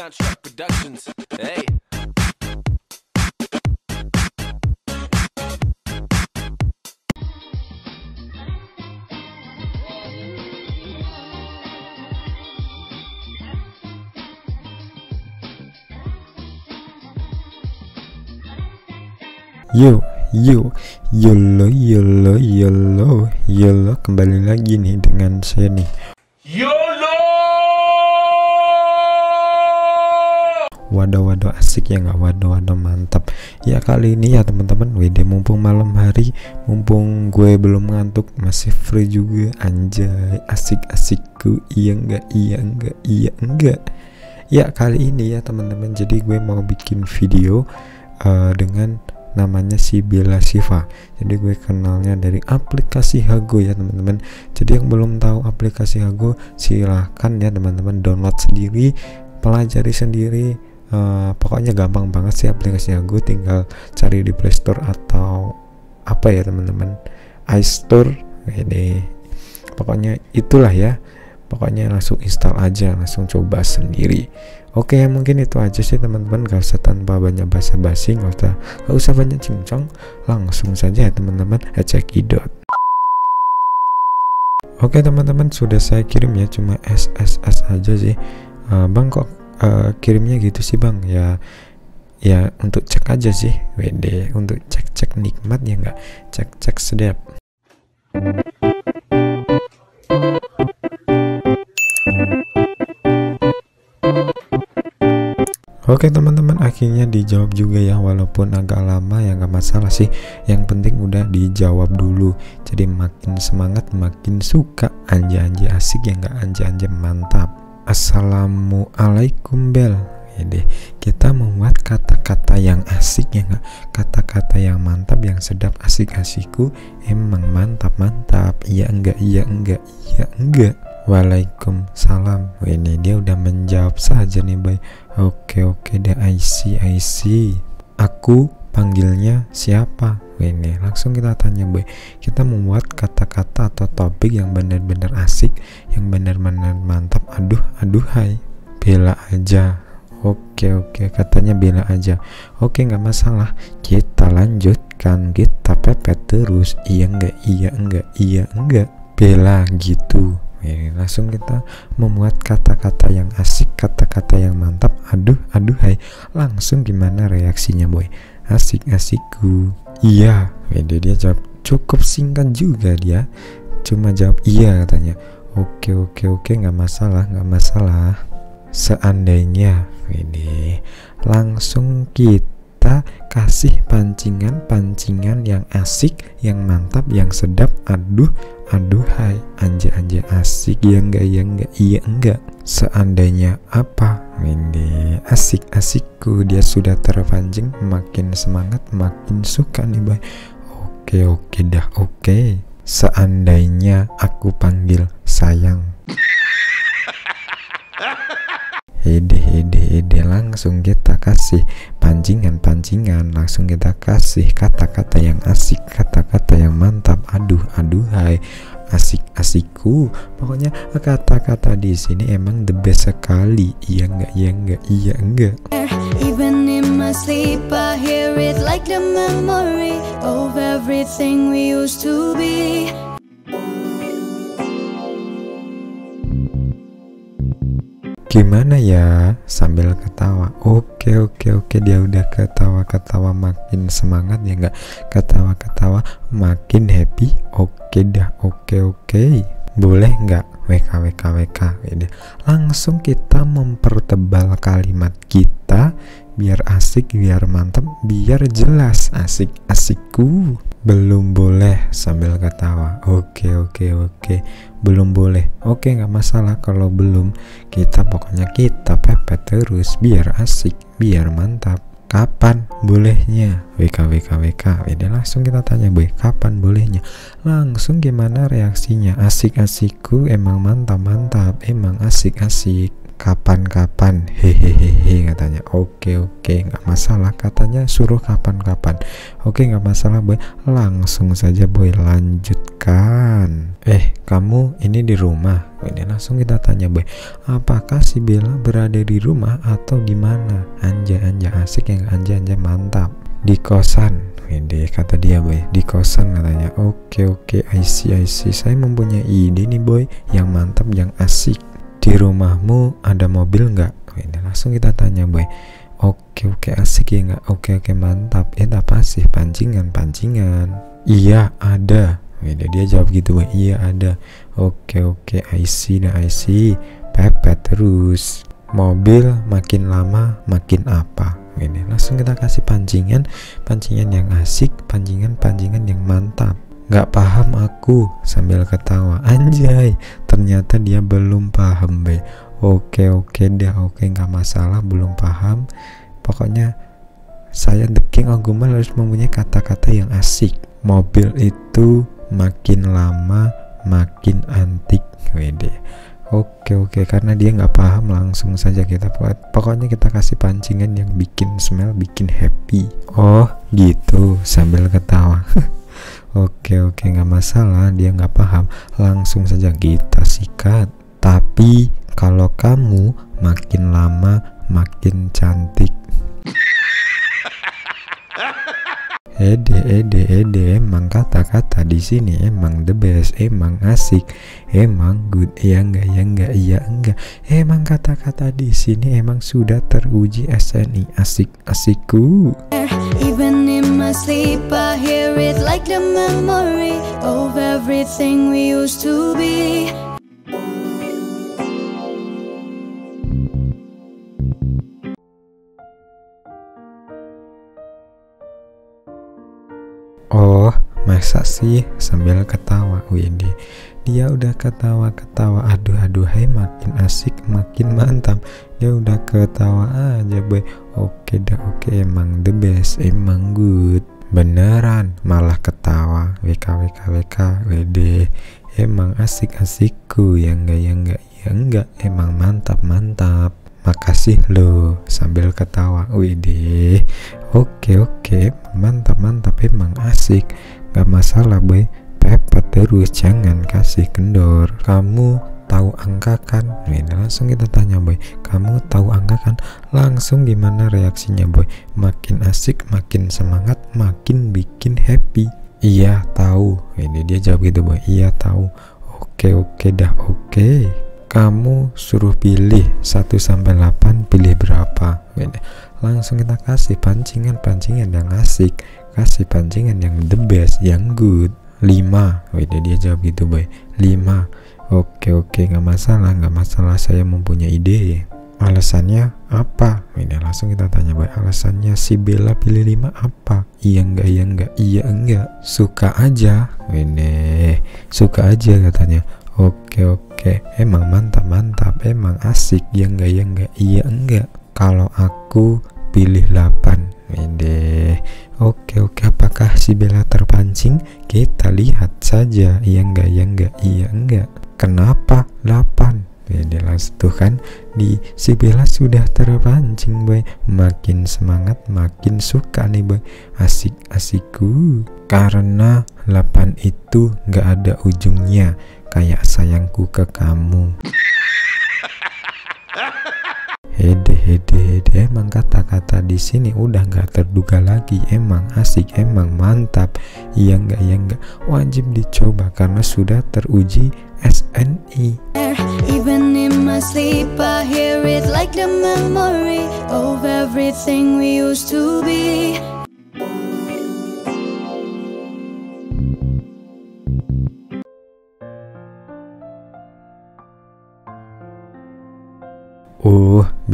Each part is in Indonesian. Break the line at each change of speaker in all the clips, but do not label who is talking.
Construct Productions. Hey.
Yo, yo, yolo, yolo, yolo, yolo, kembali lagi nih dengan saya nih.
YOLO!
Waduh, asik ya nggak? Waduh, mantap. Ya kali ini ya teman-teman, WD mumpung malam hari, mumpung gue belum ngantuk, masih free juga, anjay, asik-asikku, iya enggak, iya enggak, iya enggak. Ya kali ini ya teman-teman, jadi gue mau bikin video uh, dengan namanya si Bella Siva. Jadi gue kenalnya dari aplikasi Hago ya teman-teman. Jadi yang belum tahu aplikasi Hago silahkan ya teman-teman download sendiri, pelajari sendiri. Uh, pokoknya gampang banget sih aplikasi Hago. Tinggal cari di Play Store atau apa ya teman-teman, iStore. Ini pokoknya itulah ya. Pokoknya langsung install aja, langsung coba sendiri. Oke mungkin itu aja sih teman-teman gak usah tanpa banyak basa-basi gak usah gak usah banyak cincong langsung saja ya teman-teman cekidot Oke teman-teman sudah saya kirim ya cuma SSS aja sih uh, Bang kok uh, kirimnya gitu sih bang. Ya ya untuk cek aja sih WD untuk cek-cek nikmat ya nggak? Cek-cek sedap. Oke teman-teman akhirnya dijawab juga ya. Walaupun agak lama ya nggak masalah sih. Yang penting udah dijawab dulu. Jadi makin semangat makin suka. Anja-anja asik ya nggak? Anja-anja mantap Assalamualaikum Bel. Ya deh kita membuat kata-kata yang asik ya nggak? Kata-kata yang mantap yang sedap asik-asiku emang mantap mantap. Iya enggak iya enggak iya enggak. Waalaikumsalam. Ini dia udah menjawab saja nih boy Oke oke deh I see I see. Aku panggilnya siapa? Ini langsung kita tanya boy. Kita membuat kata-kata atau topik yang benar-benar asik yang benar-benar mantap. Aduh aduh hai. Bela aja. Oke oke. Katanya bela aja. Oke nggak masalah. Kita lanjutkan. Kita pepet terus. Iya enggak iya enggak iya enggak bela gitu. Ya, langsung kita membuat kata-kata yang asik kata-kata yang mantap. Aduh aduh hai. Langsung gimana reaksinya boy asik asikku iya Wede dia jawab cukup singkat juga dia. Cuma jawab iya katanya. Oke oke oke nggak masalah nggak masalah. Seandainya ini langsung kita kasih pancingan-pancingan yang asik yang mantap yang sedap. Aduh aduh hai anja anja asik. Ya enggak ya enggak iya enggak. Seandainya apa? Ini asik asikku dia sudah terpancing makin semangat makin suka nih boy. Oke oke dah oke. Seandainya aku panggil sayang Ede, ede, ede, langsung kita kasih pancingan-pancingan, langsung kita kasih kata-kata yang asik, kata-kata yang mantap. Aduh, aduh, hai, asik-asikku. Pokoknya kata-kata di sini emang the best sekali. Iya enggak, iya enggak, iya enggak.
Be.
Gimana ya? Sambil ketawa. Oke, oke, oke. Dia udah ketawa-ketawa makin semangat ya enggak? Ketawa-ketawa makin happy. Oke dah. Oke, oke. Boleh nggak? WK, WK, WK. Ini. Langsung kita mempertebal kalimat kita biar asik, biar mantap, biar jelas asik asikku. Belum boleh sambil ketawa. Oke, oke, oke. Belum boleh. Oke, nggak masalah kalau belum. Kita pokoknya kita pepet terus biar asik, biar mantap. Kapan bolehnya? WK WK WK. Ini langsung kita tanya, boy, kapan bolehnya? Langsung gimana reaksinya? Asik asikku, emang mantap mantap, emang asik asik. Kapan-kapan. Hehehehe katanya. Oke oke nggak masalah katanya. Suruh kapan-kapan. Oke nggak masalah boy. Langsung saja boy lanjutkan. Eh kamu ini di rumah? Ini langsung kita tanya boy. Apakah si Bella berada di rumah atau di mana anja anja asik yang anja anja mantap. Di kosan. Wede kata dia boy. Di kosan katanya. Oke oke I see I see. Saya mempunyai ide nih boy yang mantap yang asik di rumahmu ada mobil nggak? Wede langsung kita tanya boy. Oke oke asik ya nggak? Oke oke mantap. Ya apa sih? Pancingan pancingan. Iya ada. Wede dia jawab gitu boy. Iya ada. Oke oke I see nah I see. Pepet terus. Mobil makin lama makin apa? Ini langsung kita kasih pancingan pancingan yang asik pancingan pancingan yang mantap nggak paham aku sambil ketawa. Anjay ternyata dia belum paham be. Oke oke deh oke nggak masalah belum paham. Pokoknya saya the king of Gumal harus mempunyai kata-kata yang asik. Mobil itu makin lama makin antik wede Oke oke karena dia nggak paham langsung saja kita buat. Pokoknya kita kasih pancingan yang bikin smell bikin happy. Oh gitu sambil ketawa oke oke nggak masalah. Dia nggak paham. Langsung saja kita sikat. Tapi kalau kamu makin lama makin cantik. Ede, ede, ede, emang kata-kata di sini emang the best, emang asik, emang good, ya enggak, ya enggak, ya enggak. Emang kata-kata di sini emang sudah teruji SNI, asik, asikku.
Even in my sleep, I hear it like the memory of everything we used to be.
Oh, masa sih? Sambil ketawa Widi dia udah ketawa-ketawa aduh aduh hai makin asik makin mantap. Dia udah ketawa aja boy. Oke dah oke. Emang the best emang good. Beneran malah ketawa. WK WK WK WD emang asik asikku. Ya enggak ya enggak ya enggak. Emang mantap mantap. Makasih lo sambil ketawa Widi oke oke. Mantap mantap. Emang asik gak masalah boy. Pepet terus jangan kasih kendor. Kamu tahu angka kan? Ini langsung kita tanya boy. Kamu tahu angka kan? Langsung gimana reaksinya boy? Makin asik makin semangat makin bikin happy. Iya tahu. Ini dia jawab gitu boy. Iya tahu. Oke oke dah oke. Kamu suruh pilih 1 sampai 8 pilih berapa? Langsung kita kasih pancingan-pancingan yang asik kasih pancingan yang the best yang good. 5 Wede dia jawab gitu boy. 5 oke oke nggak masalah nggak masalah. Saya mempunyai ide. Alasannya apa? Ini langsung kita tanya boy. Alasannya si Bella pilih 5 apa? Iya enggak iya enggak iya enggak suka aja. Ini suka aja katanya. Oke oke, emang mantap mantap, emang asik. Ya enggak ya enggak iya enggak. Kalau aku pilih 8 Mende. Oke oke, apakah si Bella terpancing? Kita lihat saja. Iya enggak ya enggak iya enggak. Kenapa 8? Mende langsung tuh kan di si Bella sudah terpancing boy makin semangat makin suka nih boy asik asikku karena 8 itu nggak ada ujungnya kayak sayangku ke kamu Hede hede hede. Emang kata-kata di sini udah nggak terduga lagi. Emang asik emang mantap. Iya nggak iya nggak. Wajib dicoba karena sudah teruji SNI.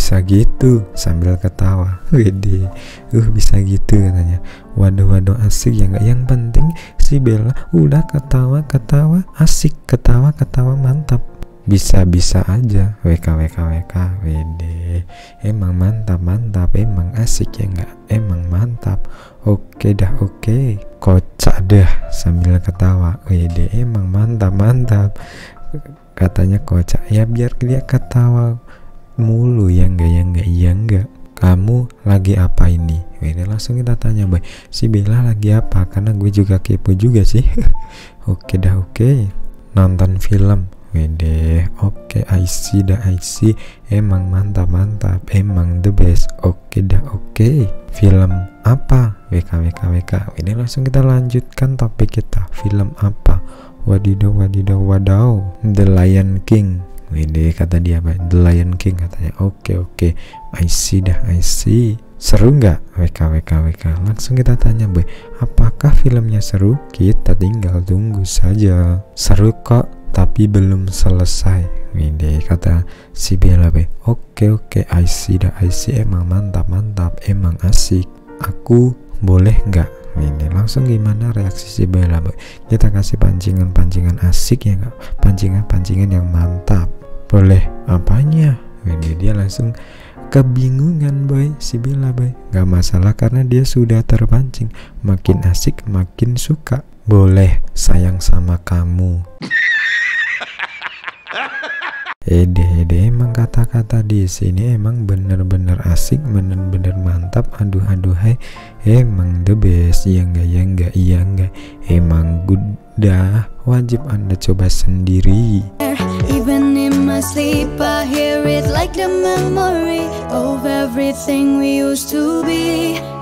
Bisa gitu sambil ketawa. Wede, uh bisa gitu katanya. Waduh waduh asik ya nggak. Yang penting si Bella udah ketawa ketawa asik ketawa ketawa mantap. Bisa bisa aja. WK WK WK. Wede, emang mantap mantap. Emang asik ya nggak. Emang mantap. Oke dah oke. Kocak dah sambil ketawa. Wede, emang mantap mantap. Katanya kocak ya biar dia ketawa mulu ya enggak ya enggak iya enggak. Kamu lagi apa ini? Ini langsung kita tanya boy. Si Bella lagi apa? Karena gue juga kepo juga sih. Oke dah oke. Nonton film. Wede, oke. I see dah I see. Emang mantap mantap. Emang the best. Oke dah oke. Film apa? WK WK WK Ini langsung kita lanjutkan topik kita. Film apa? Wadidaw wadidaw wadaw The Lion King Wede kata dia apa? The Lion King katanya. Oke oke. I see dah I see. Seru nggak? WK WK WK Langsung kita tanya boy. Apakah filmnya seru? Kita tinggal tunggu saja. Seru kok tapi belum selesai. Wede kata si Bella be oke oke. I see dah I see. Emang mantap mantap. Emang asik. Aku boleh nggak? Wede langsung gimana reaksi si Bella be kita kasih pancingan-pancingan asik ya nggak? Pancingan-pancingan yang mantap boleh apanya? Wede dia langsung kebingungan boy si Bella boy. Gak masalah karena dia sudah terpancing. Makin asik makin suka. Boleh sayang sama kamu. Ede ede emang kata-kata di sini emang bener-bener asik bener-bener mantap. Aduh aduh hai. Emang the best iya enggak ya enggak iya enggak emang good dah wajib anda coba sendiri
like the memory of everything we used to be.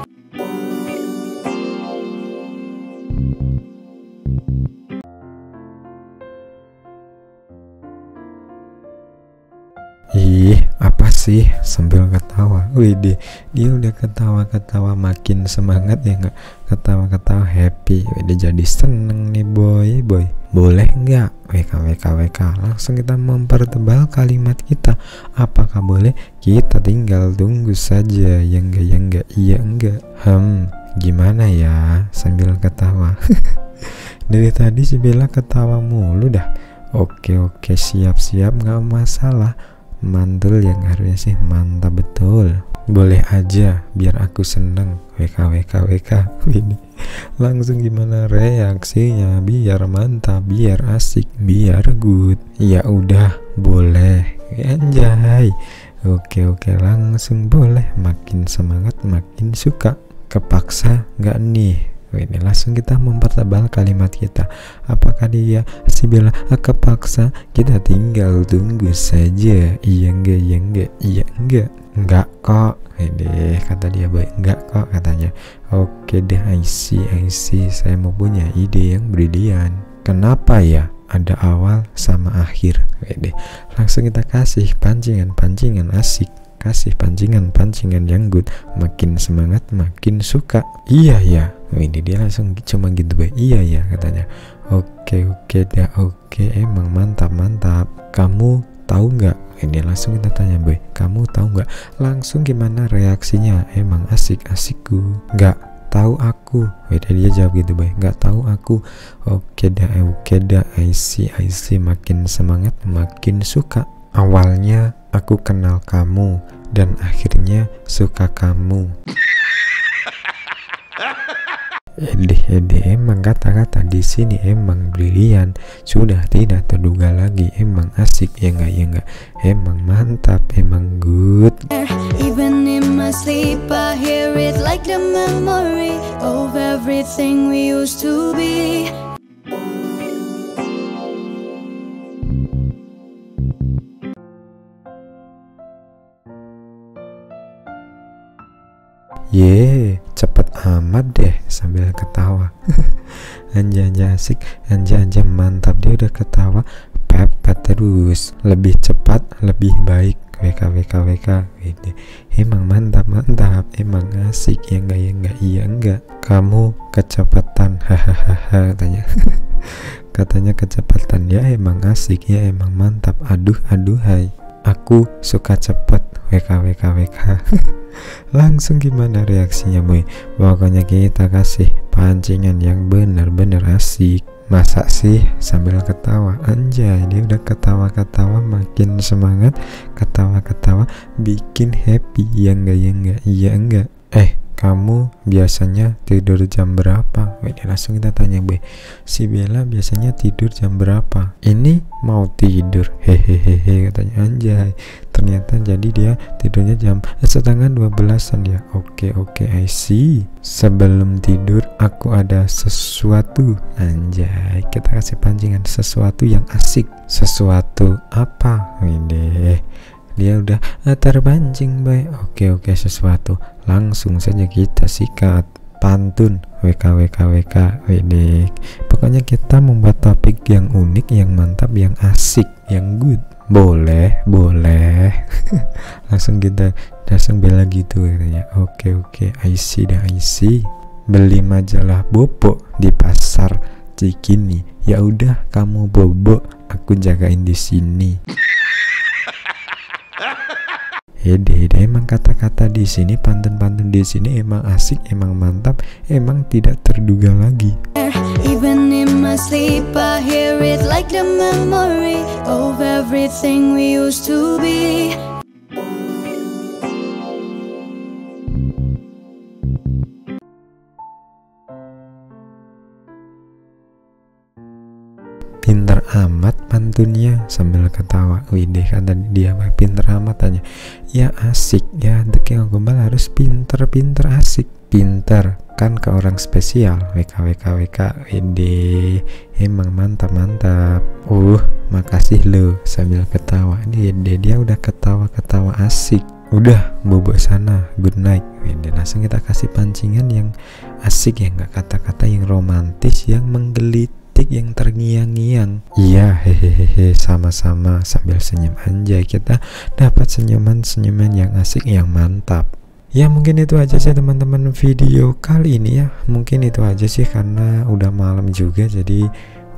Sih? Sambil ketawa. Widih, dia udah ketawa-ketawa makin semangat ya nggak? Ketawa-ketawa happy. Widih jadi seneng nih boy, boy. Boleh nggak? WK WK WK. Langsung kita mempertebal kalimat kita. Apakah boleh? Kita tinggal tunggu saja. Ya enggak, ya enggak, iya enggak. Hmm, gimana ya? Sambil ketawa. Dari tadi si Bella ketawa mulu dah. Oke oke siap-siap nggak masalah mantul yang harusnya sih mantap betul. Boleh aja biar aku seneng. WK WK WK ini langsung gimana reaksinya? Biar mantap biar asik biar good. Ya udah boleh. Anjay. Oke oke langsung boleh. Makin semangat makin suka. Kepaksa nggak nih ini langsung kita mempertebal kalimat kita. Apakah dia si Bella kepaksa? Kita tinggal tunggu saja. Iya enggak iya enggak iya enggak enggak kok. Ini kata dia baik enggak kok katanya. Oke deh I see I see. Saya mau punya ide yang brilian. Kenapa ya? Ada awal sama akhir. Wede. langsung kita kasih pancingan-pancingan asik kasih pancingan-pancingan yang good. Makin semangat makin suka. Iya ya oh, ini dia langsung cuma gitu baik iya ya katanya. Oke oke dah oke. Emang mantap mantap. Kamu tahu nggak? Ini langsung kita tanya boy. Kamu tahu nggak? Langsung gimana reaksinya? Emang asik asikku. Nggak tahu aku. Beda dia jawab gitu boy. Nggak tahu aku. Oke dah oke dah. I see. Makin semangat makin suka awalnya aku kenal kamu dan akhirnya suka kamu. Edeh, edeh, emang kata-kata di sini emang brilian, sudah tidak terduga lagi, emang asik ya enggak ya enggak, emang mantap, emang good. Ye, cepet amat deh sambil ketawa. anja-anja asik, anja-anja mantap. Dia udah ketawa. Pepet terus, lebih cepat, lebih baik. WK WK WK ini emang mantap mantap. Emang asik. Ya enggak ya enggak iya enggak. Kamu kecepatan. Hahaha katanya. Katanya kecepatan. Ya emang asik. Ya emang mantap. Aduh aduh hai. Aku suka cepet WK WK WK langsung gimana reaksinya boy? Pokoknya kita kasih pancingan yang benar-benar asik. Masa sih? Sambil ketawa. Anjay dia udah ketawa-ketawa makin semangat ketawa-ketawa bikin happy. Ya enggak ya enggak iya enggak. Eh kamu biasanya tidur jam berapa? Wih, langsung kita tanya B. Si Bella biasanya tidur jam berapa? Ini mau tidur, hehehehe katanya anjay. Ternyata jadi dia tidurnya jam setengah dua belasan ya. Oke oke I see. Sebelum tidur aku ada sesuatu anjay. Kita kasih pancingan sesuatu yang asik. Sesuatu apa? Wih dia udah ah, terpancing baik oke oke sesuatu. Langsung saja kita sikat. Pantun. WK WK WK WD pokoknya kita membuat topik yang unik yang mantap yang asik yang good. Boleh boleh. Langsung kita langsung bela gitu katanya. Oke oke. I see dah I see. Beli majalah bobo di pasar Cikini. Ya udah kamu bobo aku jagain di sini Hede, hede emang kata-kata di sini pantun-pantun di sini emang asik, emang mantap, emang tidak terduga lagi. Pantunnya sambil ketawa. Widih kata dia mah pinter amat aja. Ya asik. Ya, deki gombal harus pinter-pinter asik. Pinter. Kan ke orang spesial. WK WK WK Widih emang mantap mantap. Uh makasih lo sambil ketawa. Dia dia, dia udah ketawa ketawa asik. Udah bobo sana. Good night. Widih, langsung kita kasih pancingan yang asik ya nggak kata-kata yang romantis yang menggelitik yang terngiang-ngiang. Iya hehehe sama-sama sambil senyum anjay kita dapat senyuman-senyuman yang asik yang mantap. Ya mungkin itu aja sih teman-teman video kali ini ya. Mungkin itu aja sih karena udah malam juga jadi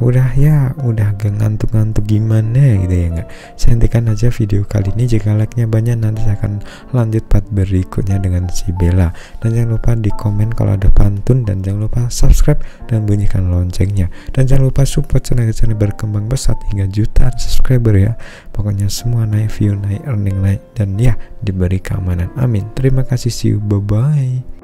udah ya udah gak ngantuk-ngantuk gimana gitu ya nggak? Saya hentikan aja video kali ini jika like nya banyak nanti saya akan lanjut part berikutnya dengan si Bella. Dan jangan lupa di komen kalau ada pantun dan jangan lupa subscribe dan bunyikan loncengnya. Dan jangan lupa support channel-channel berkembang pesat hingga jutaan subscriber ya. Pokoknya semua naik view naik earning naik dan ya diberi keamanan. Amin. Terima kasih see you. Bye bye